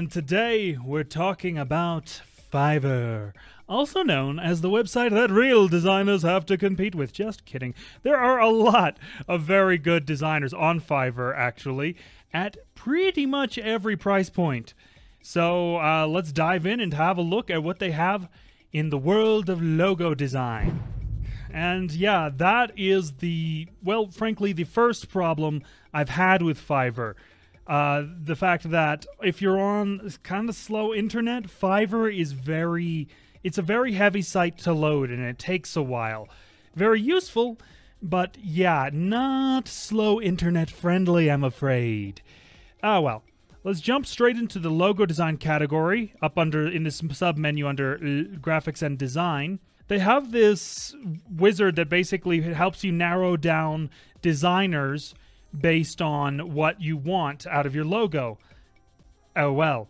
And today we're talking about Fiverr, also known as the website that real designers have to compete with. Just kidding. There are a lot of very good designers on Fiverr, actually, at pretty much every price point. So uh, let's dive in and have a look at what they have in the world of logo design. And yeah, that is the, well, frankly, the first problem I've had with Fiverr. Uh, the fact that if you're on kind of slow internet, Fiverr is very, it's a very heavy site to load and it takes a while. Very useful, but yeah, not slow internet friendly, I'm afraid. Ah, well. Let's jump straight into the logo design category up under in this sub menu under uh, graphics and design. They have this wizard that basically helps you narrow down designers based on what you want out of your logo. Oh well.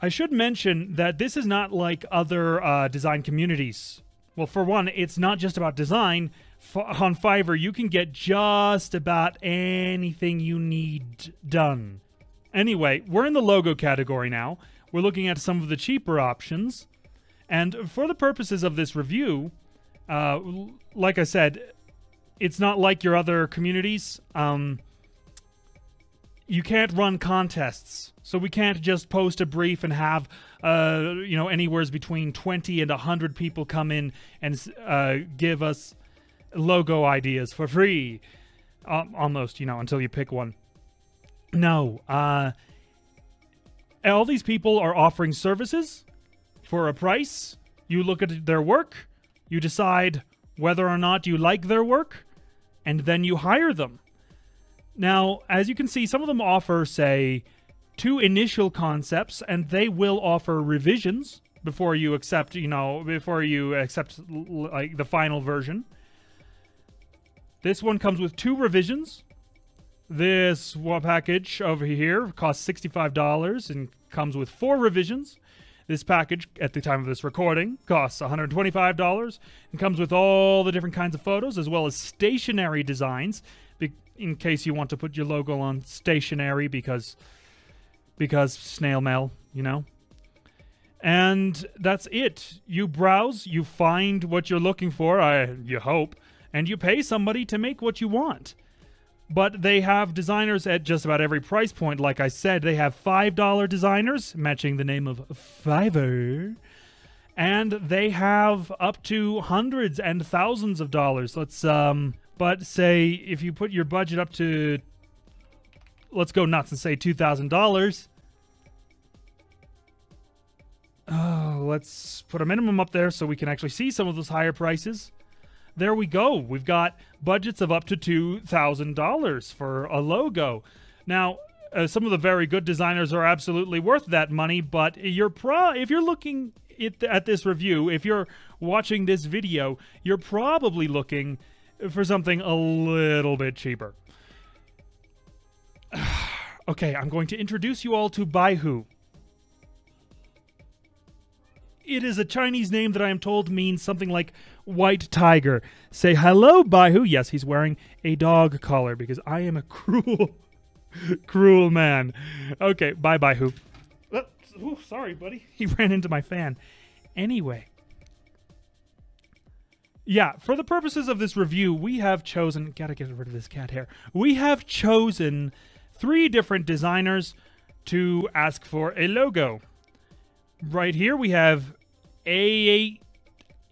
I should mention that this is not like other uh, design communities. Well, for one, it's not just about design. F- on Fiverr, you can get just about anything you need done. Anyway, we're in the logo category now. We're looking at some of the cheaper options. And for the purposes of this review, uh, like I said, it's not like your other communities. Um, you can't run contests. So we can't just post a brief and have, uh, you know, anywhere between 20 and 100 people come in and uh, give us logo ideas for free. Almost, you know, until you pick one. No. Uh, all these people are offering services for a price. You look at their work, you decide whether or not you like their work, and then you hire them. Now, as you can see, some of them offer, say, two initial concepts, and they will offer revisions before you accept, you know, before you accept like the final version. This one comes with two revisions, this package over here costs $65 and comes with four revisions. This package, at the time of this recording, costs $125 and comes with all the different kinds of photos as well as stationery designs in case you want to put your logo on stationery because because snail mail, you know. And that's it. You browse, you find what you're looking for, I you hope, and you pay somebody to make what you want. But they have designers at just about every price point. Like I said, they have $5 designers, matching the name of Fiverr. And they have up to hundreds and thousands of dollars. Let's, um, but say if you put your budget up to, let's go nuts and say $2,000. Oh, let's put a minimum up there so we can actually see some of those higher prices there we go. We've got budgets of up to $2,000 for a logo. Now, uh, some of the very good designers are absolutely worth that money, but you're pro if you're looking at this review, if you're watching this video, you're probably looking for something a little bit cheaper. okay, I'm going to introduce you all to Baihu. It is a Chinese name that I am told means something like white tiger. Say hello, Baihu. Yes, he's wearing a dog collar because I am a cruel, cruel man. Okay, bye, Baihu. Oh, sorry, buddy. He ran into my fan. Anyway. Yeah, for the purposes of this review, we have chosen. Gotta get rid of this cat hair. We have chosen three different designers to ask for a logo. Right here we have a8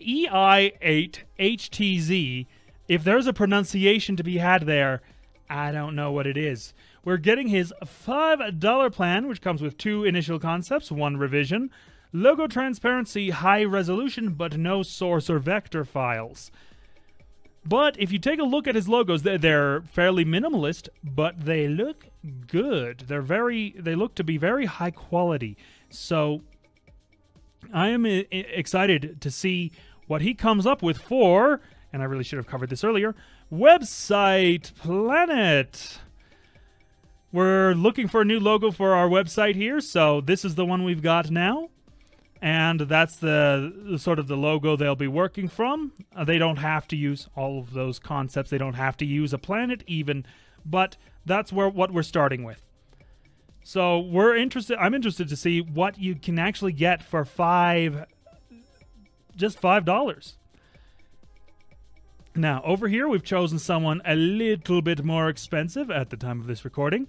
EI8HTZ. If there's a pronunciation to be had there, I don't know what it is. We're getting his $5 plan, which comes with two initial concepts, one revision, logo transparency, high resolution, but no source or vector files. But if you take a look at his logos, they're fairly minimalist, but they look good. They're very, they look to be very high quality. So I am excited to see what he comes up with for, and I really should have covered this earlier, Website Planet. We're looking for a new logo for our website here, so this is the one we've got now. And that's the, the sort of the logo they'll be working from. Uh, they don't have to use all of those concepts. They don't have to use a planet even, but that's where what we're starting with. So we're interested. I'm interested to see what you can actually get for five, just five dollars. Now over here, we've chosen someone a little bit more expensive at the time of this recording,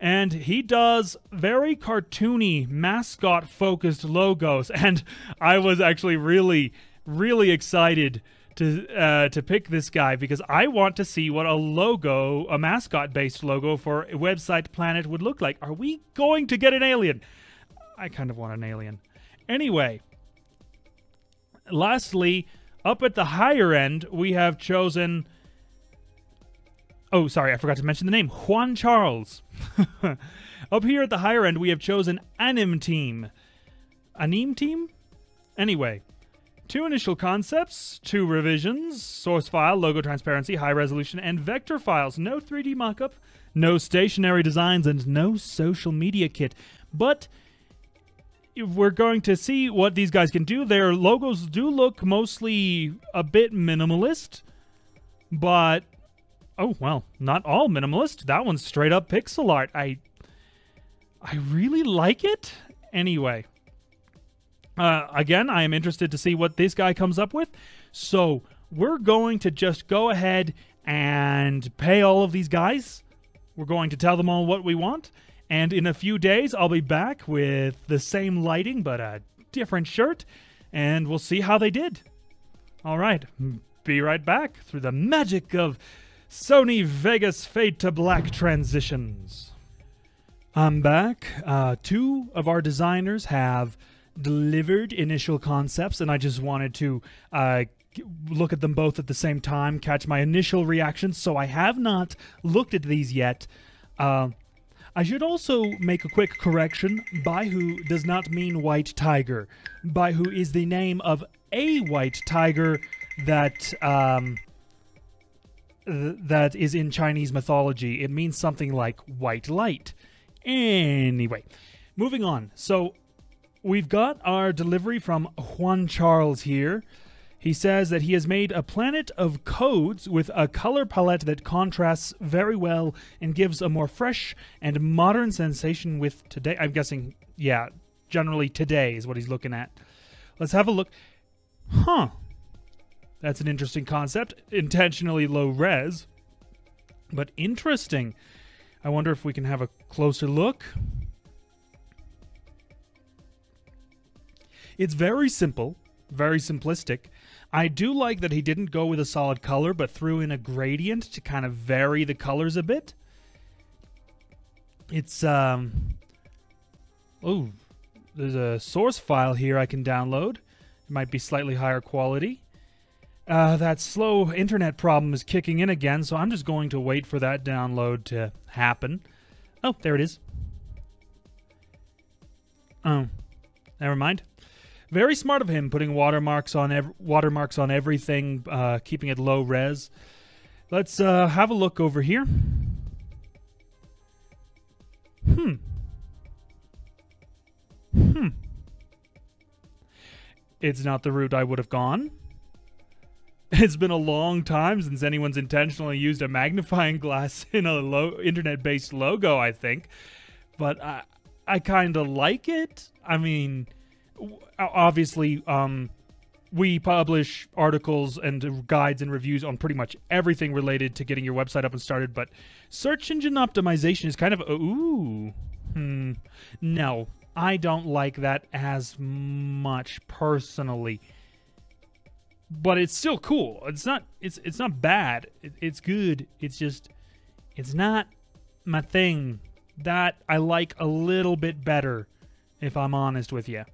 and he does very cartoony mascot focused logos. And I was actually really, really excited to uh, to pick this guy because I want to see what a logo, a mascot based logo for a website planet would look like. Are we going to get an alien? I kind of want an alien. Anyway, lastly, up at the higher end, we have chosen. Oh, sorry, I forgot to mention the name Juan Charles. up here at the higher end, we have chosen Anim Team. Anim Team? Anyway, Two initial concepts, two revisions, source file, logo transparency, high resolution, and vector files. No 3D mockup, no stationery designs, and no social media kit. But we're going to see what these guys can do. Their logos do look mostly a bit minimalist, but oh well, not all minimalist. That one's straight up pixel art. I I really like it. Anyway, uh, again, I am interested to see what this guy comes up with. So we're going to just go ahead and pay all of these guys. We're going to tell them all what we want. And in a few days, I'll be back with the same lighting, but a different shirt. And we'll see how they did. All right. Be right back through the magic of Sony Vegas Fade to Black transitions. I'm back. Uh, two of our designers have delivered initial concepts, and I just wanted to uh, look at them both at the same time, catch my initial reactions. So I have not looked at these yet. Uh, I should also make a quick correction. Baihu does not mean white tiger. Baihu is the name of a white tiger that um, th- that is in Chinese mythology. It means something like white light. Anyway, moving on. So we've got our delivery from Juan Charles here. He says that he has made a planet of codes with a color palette that contrasts very well and gives a more fresh and modern sensation with today. I'm guessing, yeah, generally today is what he's looking at. Let's have a look. Huh. That's an interesting concept. Intentionally low res, but interesting. I wonder if we can have a closer look. It's very simple, very simplistic. I do like that he didn't go with a solid color, but threw in a gradient to kind of vary the colors a bit. It's, um... Oh, there's a source file here I can download. It might be slightly higher quality. Uh, that slow internet problem is kicking in again, so I'm just going to wait for that download to happen. Oh, there it is. Oh, never mind. Very smart of him putting watermarks on ev- watermarks on everything, uh, keeping it low res. Let's uh, have a look over here. Hmm. Hmm. It's not the route I would have gone. It's been a long time since anyone's intentionally used a magnifying glass in a low internet-based logo, I think. But I I kind of like it. I mean, obviously um, we publish articles and guides and reviews on pretty much everything related to getting your website up and started but search engine optimization is kind of ooh hmm. No i don't like that as much personally. But it's still cool. It's not it's it's not bad. It, it's good. It's just it's not my thing. That i like a little bit better if i'm honest with you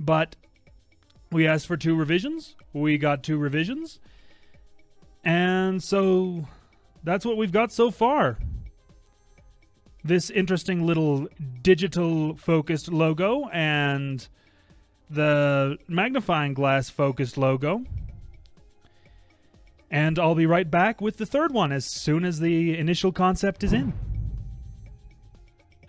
but we asked for two revisions. We got two revisions. And so that's what we've got so far. This interesting little digital focused logo and the magnifying glass focused logo. And I'll be right back with the third one as soon as the initial concept is in.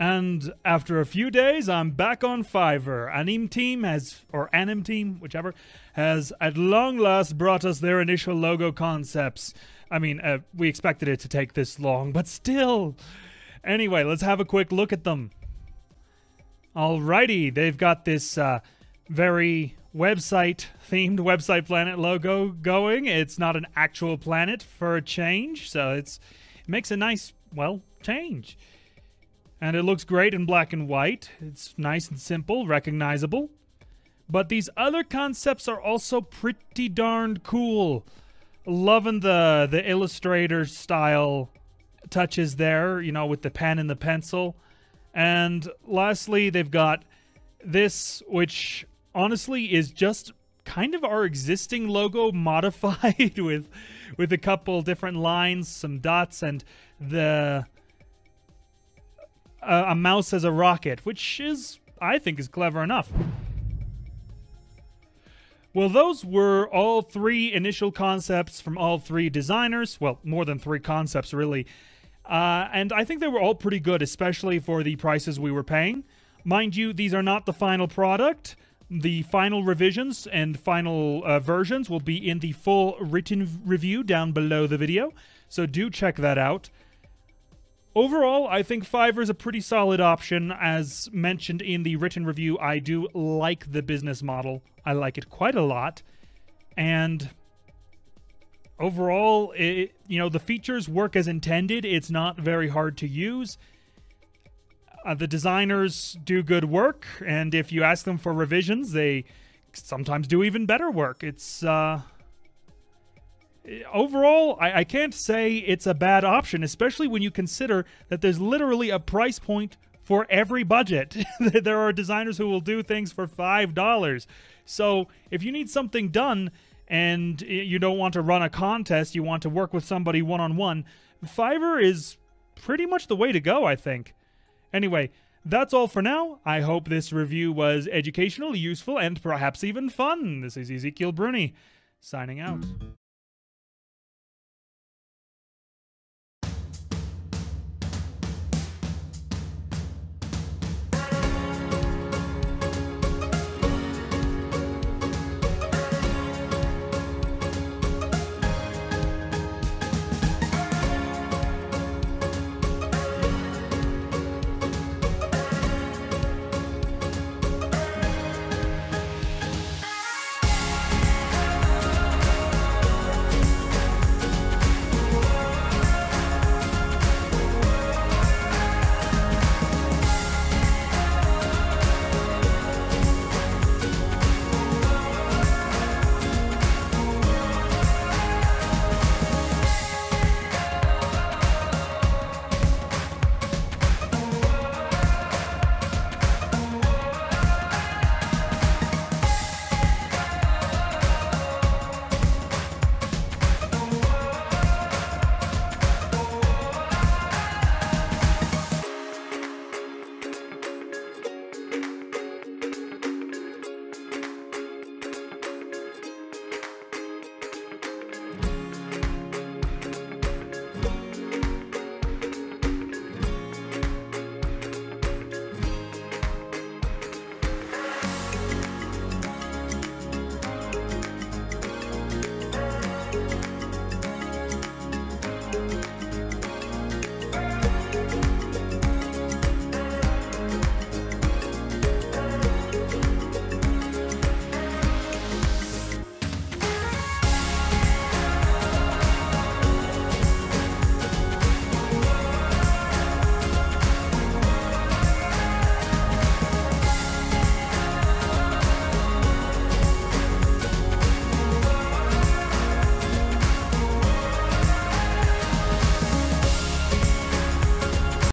And after a few days, I'm back on Fiverr. Anim Team has, or Anim Team, whichever, has at long last brought us their initial logo concepts. I mean, uh, we expected it to take this long, but still. Anyway, let's have a quick look at them. Alrighty, they've got this uh, very website themed website planet logo going. It's not an actual planet for a change, so it's it makes a nice well change. And it looks great in black and white. It's nice and simple, recognizable. But these other concepts are also pretty darned cool. Loving the the illustrator style touches there, you know, with the pen and the pencil. And lastly, they've got this, which honestly is just kind of our existing logo modified with with a couple different lines, some dots, and the uh, a mouse as a rocket, which is I think is clever enough. Well, those were all three initial concepts from all three designers. Well, more than three concepts, really. Uh, and I think they were all pretty good, especially for the prices we were paying. Mind you, these are not the final product. The final revisions and final uh, versions will be in the full written review down below the video, so do check that out. Overall, I think Fiverr is a pretty solid option. As mentioned in the written review, I do like the business model. I like it quite a lot. And overall, it, you know, the features work as intended. It's not very hard to use. Uh, the designers do good work, and if you ask them for revisions, they sometimes do even better work. It's uh, overall, I, I can't say it's a bad option, especially when you consider that there's literally a price point for every budget. there are designers who will do things for five dollars. So if you need something done and you don't want to run a contest, you want to work with somebody one on one, Fiverr is pretty much the way to go, I think. Anyway, that's all for now. I hope this review was educational, useful, and perhaps even fun. This is Ezequiel Bruni, signing out.